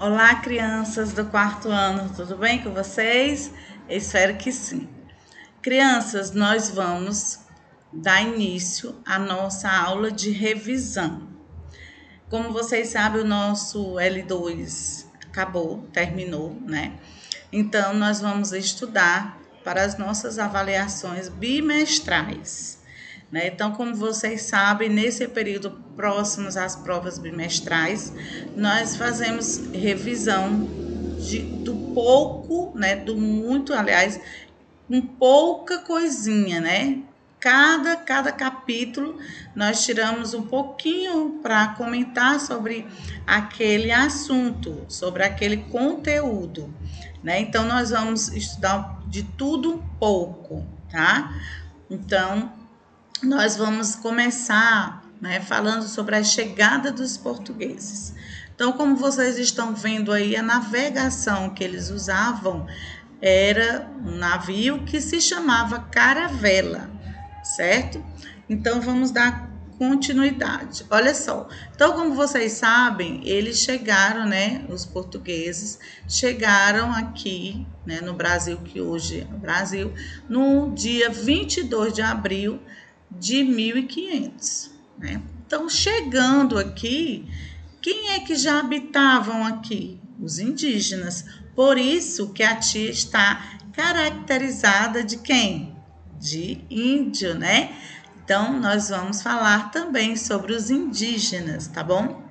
Olá, crianças do quarto ano, tudo bem com vocês? espero que sim. Crianças, nós vamos dar início à nossa aula de revisão. Como vocês sabem, o nosso L2 acabou, terminou, né? Então, nós vamos estudar para as nossas avaliações bimestrais. Né? Então, como vocês sabem, nesse período próximos às provas bimestrais, nós fazemos revisão de, do pouco, né, do muito, aliás, um pouca coisinha, né? Cada, cada capítulo nós tiramos um pouquinho para comentar sobre aquele assunto, sobre aquele conteúdo, né? Então nós vamos estudar de tudo um pouco, tá? Então, nós vamos começar né, falando sobre a chegada dos portugueses. Então, como vocês estão vendo aí, a navegação que eles usavam era um navio que se chamava caravela, certo? Então, vamos dar continuidade. Olha só. Então, como vocês sabem, eles chegaram, né, os portugueses chegaram aqui, né, no Brasil que hoje é Brasil, no dia 22 de abril de 1500, né? Então, chegando aqui, quem é que já habitavam aqui? Os indígenas. Por isso que a tia está caracterizada de quem? De índio, né? Então, nós vamos falar também sobre os indígenas, tá bom?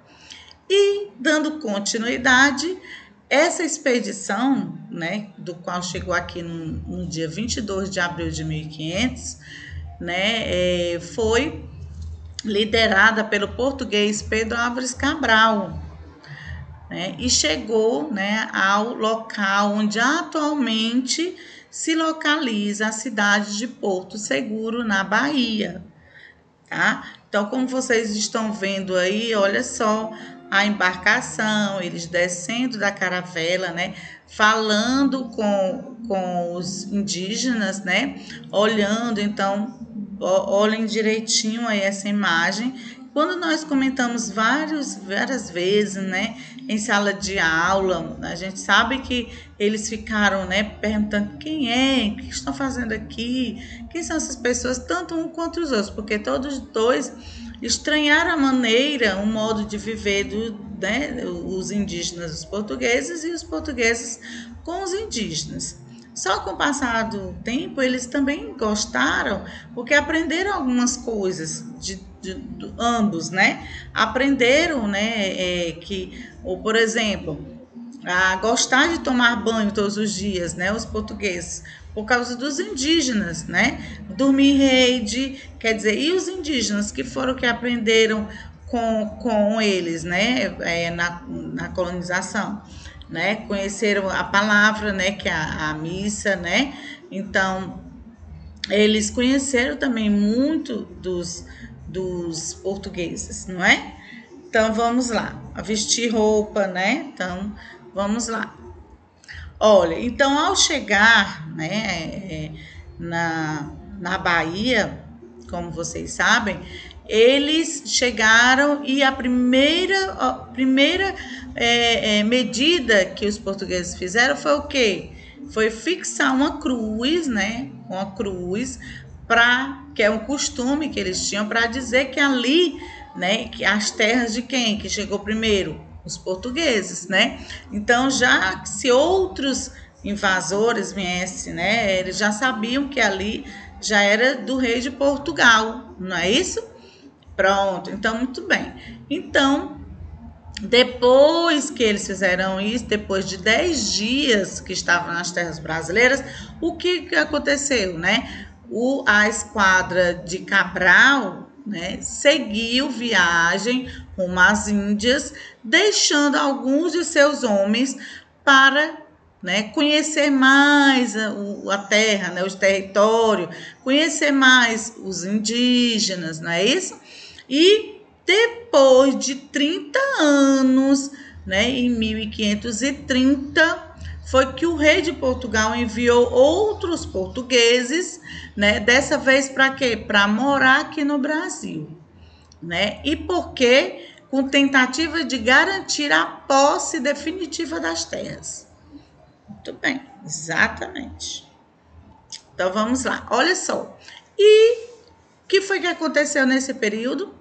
E dando continuidade, essa expedição, né, do qual chegou aqui no, no dia 22 de abril de 1500, né, é, foi liderada pelo português Pedro Álvares Cabral. Né, e chegou né, ao local onde atualmente se localiza a cidade de Porto Seguro, na Bahia. Tá? Então, como vocês estão vendo aí, olha só a embarcação, eles descendo da caravela, né? Falando com, com os indígenas, né? Olhando, então, olhem direitinho aí essa imagem. Quando nós comentamos vários, várias vezes, né, em sala de aula, a gente sabe que eles ficaram, né, perguntando quem é, o que estão fazendo aqui, quem são essas pessoas, tanto um quanto os outros, porque todos dois estranharam a maneira, o modo de viver do, né, os indígenas, os portugueses e os portugueses com os indígenas. Só com o passar do tempo, eles também gostaram, porque aprenderam algumas coisas de, de, de ambos, né? Aprenderam, né, é, que, ou por exemplo, a gostar de tomar banho todos os dias, né, os portugueses, por causa dos indígenas, né? Dormir rede, quer dizer, e os indígenas que foram que aprenderam com, com eles, né, é, na, na colonização né? Conheceram a palavra, né? Que é a, a missa, né? Então, eles conheceram também muito dos, dos portugueses, não é? Então, vamos lá. A vestir roupa, né? Então, vamos lá. Olha, então, ao chegar, né? É, na, na Bahia, como vocês sabem, eles chegaram e a primeira, a primeira é, é, medida que os portugueses fizeram foi o quê? Foi fixar uma cruz, né? Uma cruz, para que é um costume que eles tinham para dizer que ali, né? Que as terras de quem que chegou primeiro? Os portugueses, né? Então já se outros invasores viessem, né? Eles já sabiam que ali já era do rei de Portugal, não é isso? Pronto, então muito bem. Então, depois que eles fizeram isso, depois de 10 dias que estavam nas terras brasileiras, o que, que aconteceu, né? O, a esquadra de Cabral né, seguiu viagem rumo às Índias, deixando alguns de seus homens para né, conhecer mais a, a terra, né, os territórios, conhecer mais os indígenas, não é isso? E depois de 30 anos, né, em 1530, foi que o rei de Portugal enviou outros portugueses, né, dessa vez para quê? Para morar aqui no Brasil, né? E por que com tentativa de garantir a posse definitiva das terras. Muito bem, exatamente. Então vamos lá, olha só. E o que foi que aconteceu nesse período?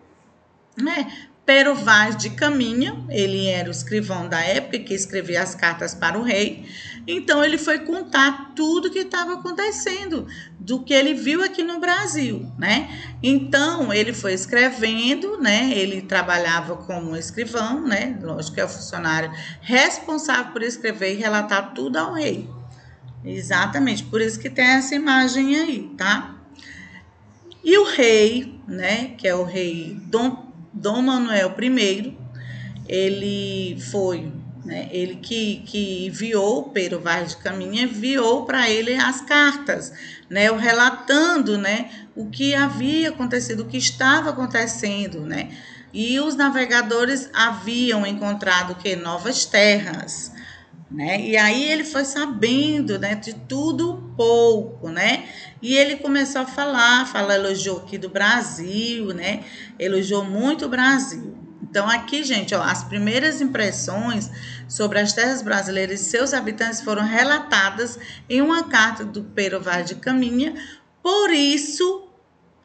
Né? Pero Vaz de Caminha, ele era o escrivão da época que escrevia as cartas para o rei. Então ele foi contar tudo que estava acontecendo, do que ele viu aqui no Brasil, né? Então ele foi escrevendo, né? Ele trabalhava como escrivão, né? Lógico que é o funcionário responsável por escrever e relatar tudo ao rei. Exatamente, por isso que tem essa imagem aí, tá? E o rei, né, que é o rei Dom Dom Manuel I, ele foi, né, ele que, que enviou, Pedro Vaz de Caminha enviou para ele as cartas, né, relatando, né, o que havia acontecido, o que estava acontecendo, né, e os navegadores haviam encontrado que novas terras, né? E aí ele foi sabendo, né, de tudo um pouco, né? E ele começou a falar, fala elogiou aqui do Brasil, né? Elogiou muito o Brasil. Então aqui, gente, ó, as primeiras impressões sobre as terras brasileiras e seus habitantes foram relatadas em uma carta do Pero Vaz de Caminha. Por isso,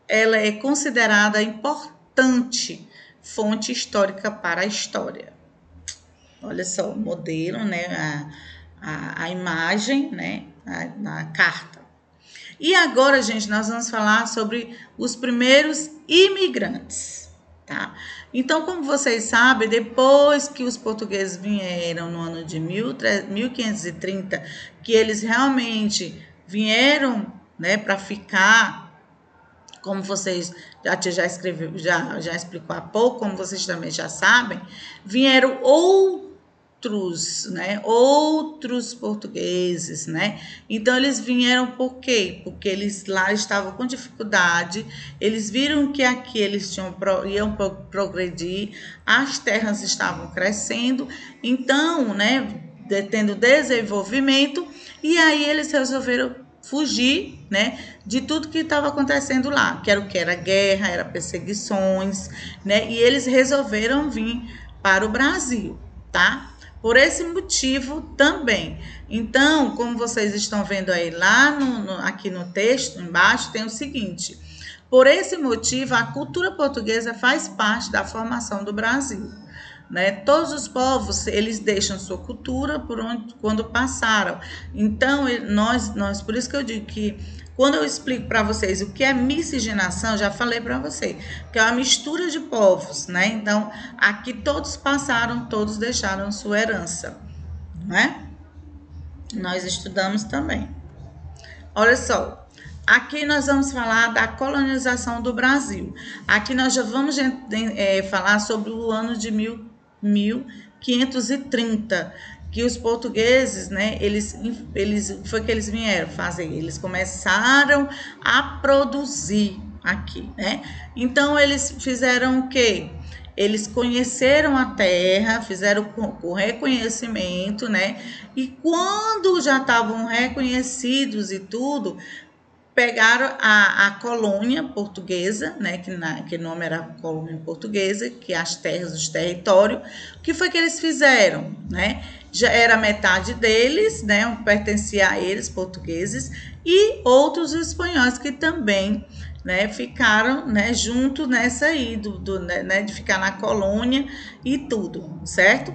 ela é considerada importante fonte histórica para a história. Olha só o modelo, né? A, a, a imagem, né? Na carta. E agora, gente, nós vamos falar sobre os primeiros imigrantes, tá? Então, como vocês sabem, depois que os portugueses vieram no ano de 1530, que eles realmente vieram, né, para ficar como vocês já, já escreveu, já, já explicou há pouco, como vocês também já sabem, vieram outros outros, né, outros portugueses, né? Então eles vieram por quê? Porque eles lá estavam com dificuldade, eles viram que aqui eles tinham iam progredir, as terras estavam crescendo, então, né, tendo desenvolvimento, e aí eles resolveram fugir, né, de tudo que estava acontecendo lá, que era o que era guerra, era perseguições, né? E eles resolveram vir para o Brasil, tá? Por esse motivo também. Então, como vocês estão vendo aí lá no, no, aqui no texto embaixo, tem o seguinte: por esse motivo, a cultura portuguesa faz parte da formação do Brasil. Né? Todos os povos eles deixam sua cultura por onde quando passaram. Então nós nós por isso que eu digo que quando eu explico para vocês o que é miscigenação, já falei para você, que é uma mistura de povos, né? Então, aqui todos passaram, todos deixaram sua herança, né? Nós estudamos também. Olha só, aqui nós vamos falar da colonização do Brasil. Aqui nós já vamos é, falar sobre o ano de mil, 1530 que os portugueses, né, eles, eles foi que eles vieram fazer, eles começaram a produzir aqui, né? Então eles fizeram o quê? Eles conheceram a terra, fizeram o reconhecimento, né? E quando já estavam reconhecidos e tudo, pegaram a, a colônia portuguesa, né, que, na, que nome era colônia portuguesa, que é as terras, os territórios, o que foi que eles fizeram, né? Já era metade deles, né, pertencia a eles, portugueses, e outros espanhóis que também, né, ficaram, né, junto nessa aí, do, do né, né de ficar na colônia e tudo, certo?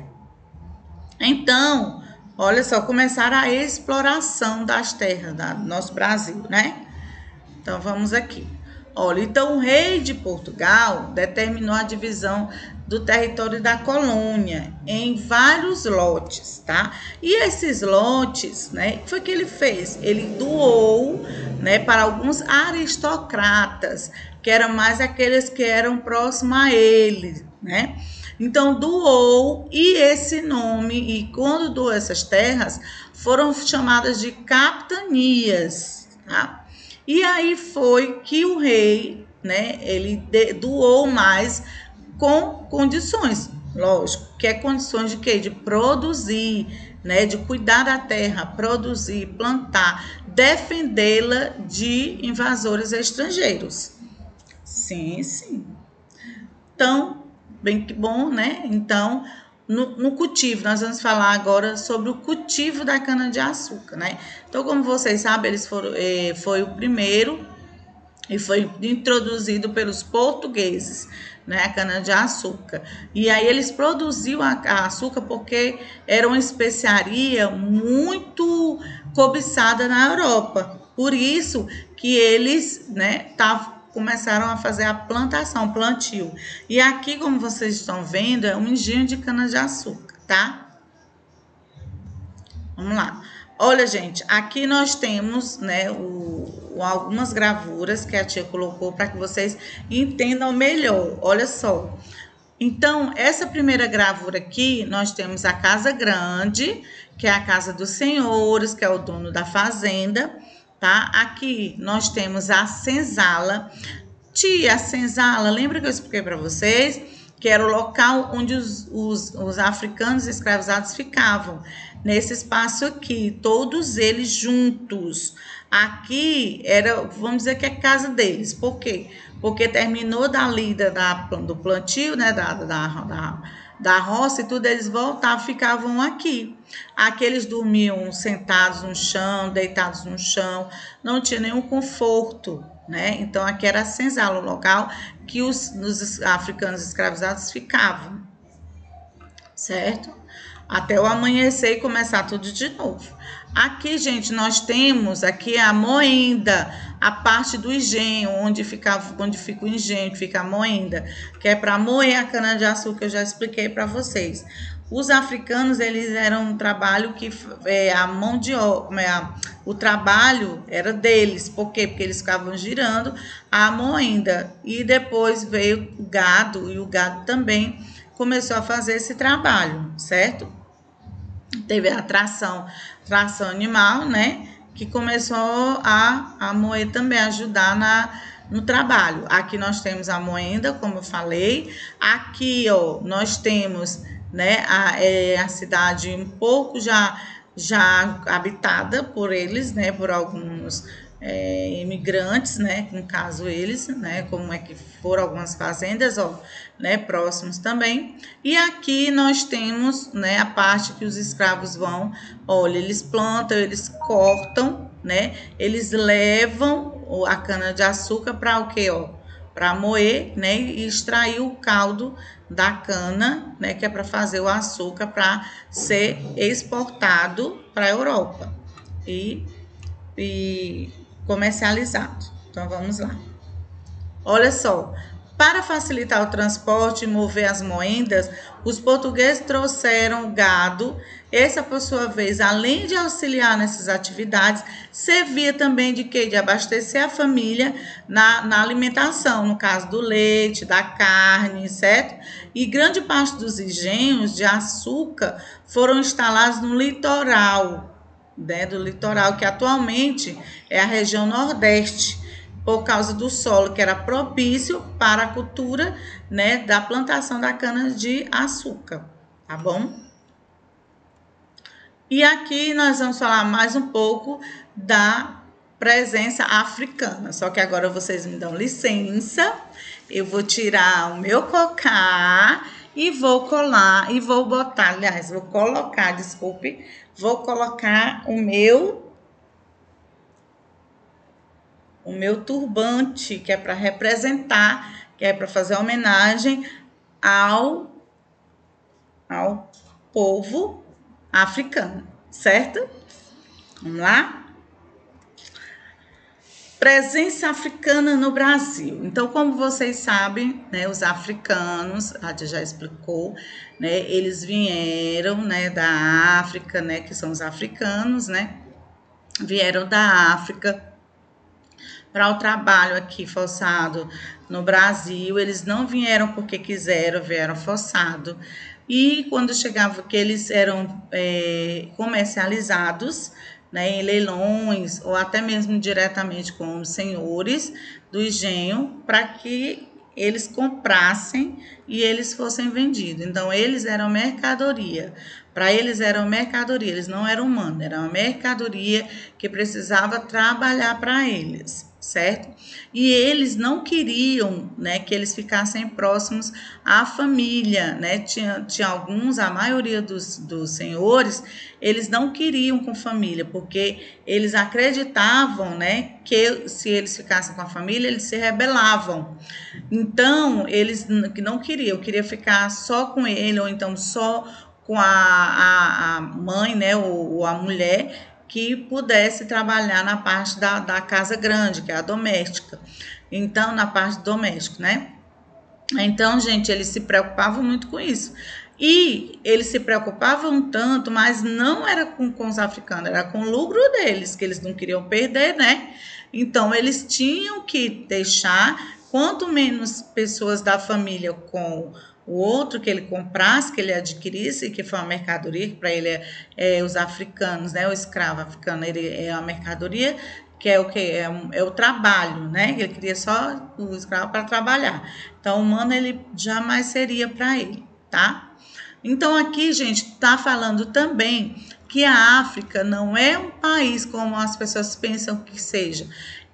Então, olha só, começaram a exploração das terras do nosso Brasil, né? Então vamos aqui. Olha, então o rei de Portugal determinou a divisão do território da colônia em vários lotes, tá? E esses lotes, né, foi que ele fez? Ele doou, né, para alguns aristocratas, que eram mais aqueles que eram próximos a ele, né? Então doou e esse nome e quando doou essas terras foram chamadas de capitanias, tá? E aí foi que o rei, né, ele doou mais com condições, lógico, que é condições de quê? De produzir, né, de cuidar da terra, produzir, plantar, defendê-la de invasores estrangeiros. Sim, sim. Então, bem que bom, né? Então, no, no, cultivo, nós vamos falar agora sobre o cultivo da cana-de-açúcar, né? Então, como vocês sabem, eles foram, eh, foi o primeiro e foi introduzido pelos portugueses, né, a cana-de-açúcar. E aí eles produziam a, a, açúcar porque era uma especiaria muito cobiçada na Europa. Por isso que eles, né, tavam, começaram a fazer a plantação, plantio. E aqui, como vocês estão vendo, é um engenho de cana-de-açúcar, tá? Vamos lá. Olha, gente, aqui nós temos, né, o, algumas gravuras que a tia colocou para que vocês entendam melhor. Olha só. Então, essa primeira gravura aqui, nós temos a casa grande, que é a casa dos senhores, que é o dono da fazenda, tá? Aqui nós temos a senzala. Tia, senzala, lembra que eu expliquei para vocês? Que era o local onde os, os, os africanos escravizados ficavam nesse espaço aqui, todos eles juntos. Aqui era, vamos dizer que é casa deles. Por quê? Porque terminou da lida da, do plantio, né, da, da, da, da roça e tudo, eles voltavam, ficavam aqui. Aqui eles dormiam sentados no chão, deitados no chão, não tinha nenhum conforto, né? Então aqui era a senzala, o local que os, os africanos escravizados ficavam, certo? Até o amanhecer e começar tudo de novo. Aqui, gente, nós temos aqui a moenda, a parte do engenho, onde fica, onde fica o engenho, fica a moenda, que é para moer a cana de açúcar, eu já expliquei para vocês. Os africanos, eles eram um trabalho que é, a mão de obra, é, o trabalho era deles. Por quê? Porque eles ficavam girando a moenda. E depois veio o gado, e o gado também começou a fazer esse trabalho, certo? Teve a tração, tração animal, né? Que começou a, a moer também, ajudar na, no trabalho. Aqui nós temos a moenda, como eu falei. Aqui, ó, nós temos, né, a, é, a cidade um pouco já, já habitada por eles, né, por alguns é, imigrantes, né, no caso eles, né, como é que foram algumas fazendas, ó, né, próximos também. E aqui nós temos, né, a parte que os escravos vão, olha, eles plantam, eles cortam, né, eles levam a cana de açúcar para o que, ó, para moer, né, e extrair o caldo da cana, né, que é para fazer o açúcar para ser exportado para a Europa. E, e comercializado. Então vamos lá. Olha só, para facilitar o transporte e mover as moendas, os portugueses trouxeram gado. Essa, por sua vez, além de auxiliar nessas atividades, servia também de quê? De abastecer a família na, na alimentação, no caso do leite, da carne, certo? E grande parte dos engenhos de açúcar foram instalados no litoral, né, do litoral, que atualmente é a região nordeste, por causa do solo que era propício para a cultura né, da plantação da cana de açúcar, tá bom? E aqui nós vamos falar mais um pouco da presença africana, só que agora vocês me dão licença, eu vou tirar o meu cocá e vou colar e vou botar, aliás, vou colocar, desculpe, vou colocar o meu o meu turbante, que é para representar, que é para fazer homenagem ao ao povo africano, certo? Vamos lá? Presença africana no Brasil. Então, como vocês sabem, né, os africanos, a Tia já explicou, né, eles vieram, né, da África, né, que são os africanos, né, vieram da África para o trabalho aqui forçado no Brasil. Eles não vieram porque quiseram, vieram forçado. E quando chegava que eles eram é, comercializados, né, em leilões ou até mesmo diretamente com os senhores do engenho para que eles comprassem e eles fossem vendidos. Então, eles eram mercadoria. Para eles eram mercadoria, eles não eram humanos, era uma mercadoria que precisava trabalhar para eles, certo? E eles não queriam, né, que eles ficassem próximos à família, né? Tinha, tinha alguns, a maioria dos, dos senhores, eles não queriam com família, porque eles acreditavam, né, que se eles ficassem com a família, eles se rebelavam. Então, eles não queriam, queria ficar só com ele, ou então só com a, a, a mãe, né, ou, ou a mulher, que pudesse trabalhar na parte da, da casa grande, que é a doméstica. Então, na parte doméstica, né? Então, gente, eles se preocupavam muito com isso. E eles se preocupavam tanto, mas não era com, com os africanos, era com o lucro deles, que eles não queriam perder, né? Então, eles tinham que deixar quanto menos pessoas da família com o outro que ele comprasse, que ele adquirisse, que foi uma mercadoria, que para ele é, é, os africanos, né, o escravo africano, ele é uma mercadoria, que é o que? É, é, o trabalho, né? Ele queria só o escravo para trabalhar. Então, o humano ele jamais seria para ele, tá? Então, aqui, gente, está falando também que a África não é um país como as pessoas pensam que seja.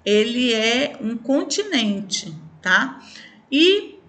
Ele é um continente, tá? E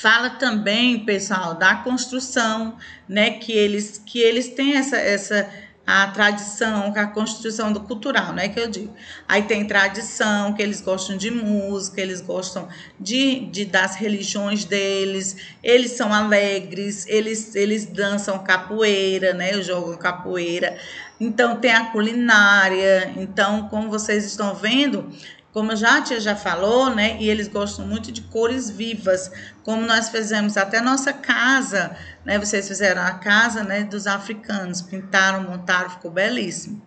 Fala também, pessoal, da construção, né? Que eles, que eles têm essa, essa a tradição, a construção do cultural, né? Que eu digo. Aí tem tradição, que eles gostam de música, eles gostam de, de das religiões deles, eles são alegres, eles, eles dançam capoeira, né? Jogam capoeira. Então tem a culinária. Então, como vocês estão vendo, como já a tia já falou, né? E eles gostam muito de cores vivas, como nós fizemos até nossa casa, né? Vocês fizeram a casa, né? Dos africanos, pintaram, montaram, ficou belíssimo.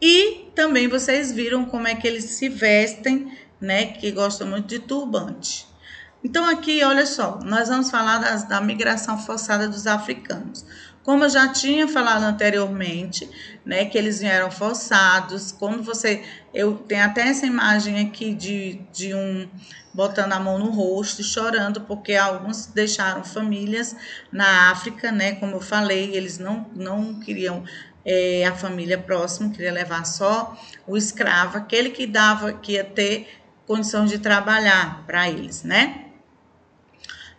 E também vocês viram como é que eles se vestem, né? Que gostam muito de turbante. Então aqui, olha só, nós vamos falar das, da migração forçada dos africanos. Como eu já tinha falado anteriormente, né, que eles vieram forçados. Quando você, eu tenho até essa imagem aqui de, de um botando a mão no rosto, chorando, porque alguns deixaram famílias na África, né? Como eu falei, eles não, não queriam é, a família próxima, queria levar só o escravo, aquele que dava, que ia ter condições de trabalhar para eles, né?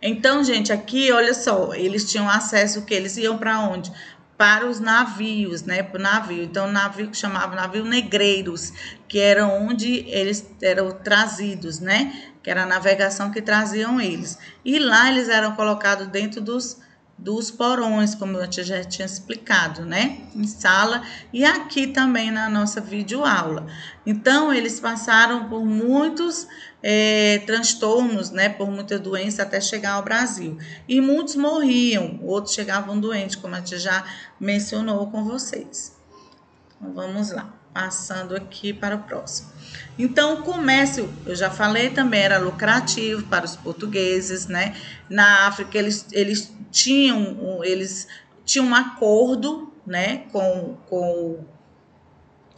Então, gente, aqui, olha só, eles tinham acesso que eles iam para onde? Para os navios, né? Para o navio. Então, navio que chamava navio negreiros, que era onde eles eram trazidos, né? Que era a navegação que traziam eles. E lá eles eram colocados dentro dos dos porões, como eu já tinha explicado, né? Em sala e aqui também na nossa videoaula. Então, eles passaram por muitos é, transtornos, né? Por muita doença até chegar ao Brasil. E muitos morriam, outros chegavam doentes, como a gente já mencionou com vocês. Então, vamos lá, passando aqui para o próximo. Então, o comércio, eu já falei também, era lucrativo para os portugueses, né? Na África, eles, eles tinham, eles tinham um acordo, né, com, com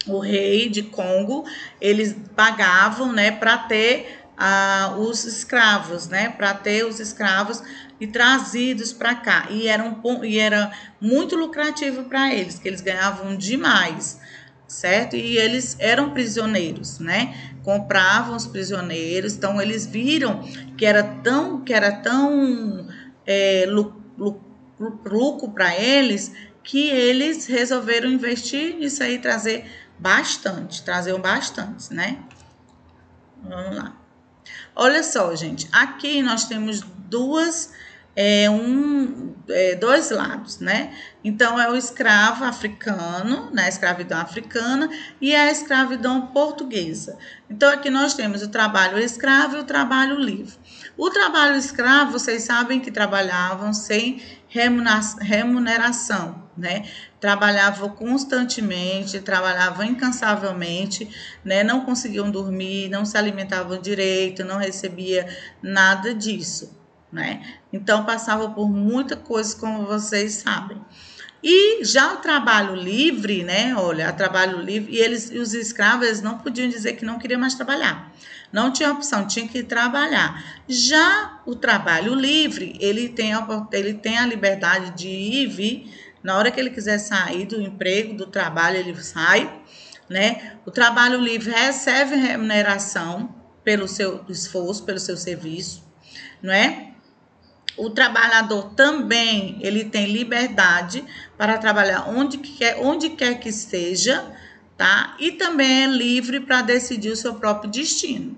o rei de Congo, eles pagavam, né, para ter ah, os escravos, né, para ter os escravos e trazidos para cá. E era, um, e era muito lucrativo para eles, que eles ganhavam demais certo? E eles eram prisioneiros, né? Compravam os prisioneiros, então eles viram que era tão que era tão é, lucro para eles que eles resolveram investir nisso aí, trazer bastante, trazer bastante, né? Vamos lá. Olha só, gente, aqui nós temos duas é um, é, dois lados, né? Então, é o escravo africano, né? Escravidão africana e a escravidão portuguesa. Então, aqui nós temos o trabalho escravo e o trabalho livre. O trabalho escravo, vocês sabem que trabalhavam sem remuneração, né? Trabalhavam constantemente, trabalhavam incansavelmente, né? Não conseguiam dormir, não se alimentavam direito, não recebia nada disso né? Então passava por muita coisa, como vocês sabem. E já o trabalho livre, né? Olha, o trabalho livre, e eles, os escravos, eles não podiam dizer que não queriam mais trabalhar. Não tinha opção, tinha que trabalhar. Já o trabalho livre, ele tem a, ele tem a liberdade de ir e vir. Na hora que ele quiser sair do emprego, do trabalho, ele sai, né? O trabalho livre recebe remuneração pelo seu esforço, pelo seu serviço, não é? O trabalhador também ele tem liberdade para trabalhar onde quer, onde quer que esteja, tá? E também é livre para decidir o seu próprio destino.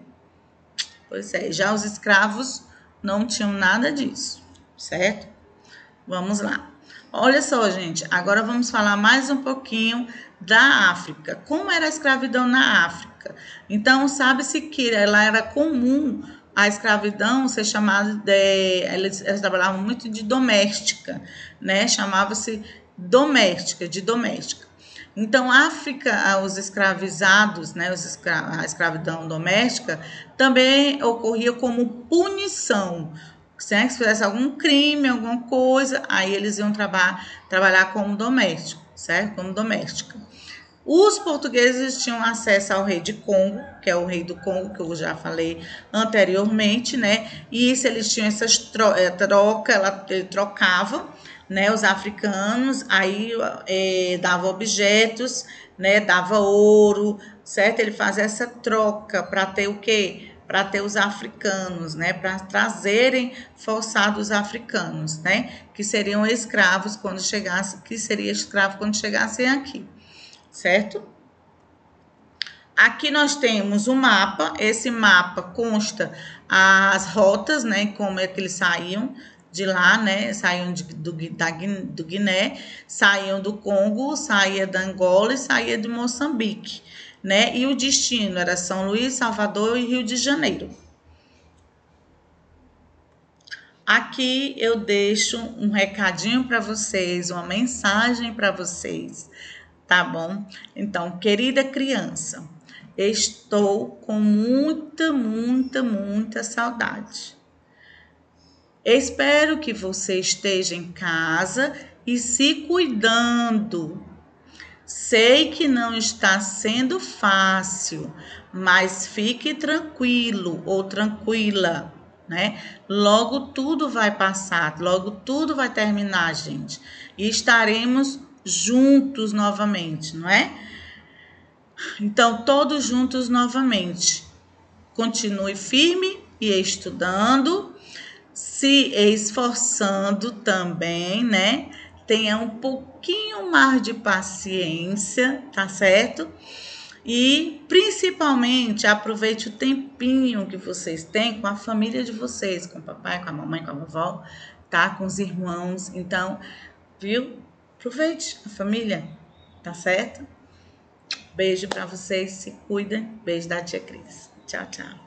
Pois é, já os escravos não tinham nada disso, certo? Vamos lá. Olha só, gente, agora vamos falar mais um pouquinho da África. Como era a escravidão na África? Então, sabe-se que ela era comum a escravidão ser chamada de. Eles, eles trabalhavam muito de doméstica, né? Chamava-se doméstica, de doméstica. Então, África, os escravizados, né, os escra a escravidão doméstica, também ocorria como punição. Se eles fizessem algum crime, alguma coisa, aí eles iam traba trabalhar como doméstico, certo? Como doméstica. Os portugueses tinham acesso ao rei de Congo, que é o rei do Congo, que eu já falei anteriormente, né? E isso eles tinham essas tro eh, troca, ela, ele trocava, né? Os africanos, aí é, dava objetos, né? Dava ouro, certo? Ele fazia essa troca para ter o quê? Para ter os africanos, né? Para trazerem forçados africanos, né? Que seriam escravos quando chegassem, que seria escravo quando chegassem aqui certo? Aqui nós temos um mapa, esse mapa consta as rotas, né, como é que eles saíam de lá, né, saíam de, do, da, do Guiné, saíam do Congo, saía da Angola e saía de Moçambique, né, e o destino era São Luís, Salvador e Rio de Janeiro. Aqui eu deixo um recadinho para vocês, uma mensagem para vocês tá bom? Então, querida criança, estou com muita, muita, muita saudade. Espero que você esteja em casa e se cuidando. Sei que não está sendo fácil, mas fique tranquilo ou tranquila, né? Logo tudo vai passar, logo tudo vai terminar, gente. E estaremos juntos novamente, não é? Então, todos juntos novamente. Continue firme e estudando, se esforçando também, né? Tenha um pouquinho mais de paciência, tá certo? E principalmente aproveite o tempinho que vocês têm com a família de vocês, com o papai, com a mamãe, com a vovó, tá? Com os irmãos. Então, viu? Aproveite a família, tá certo? Beijo para vocês, se cuidem. Beijo da tia Cris. Tchau, tchau.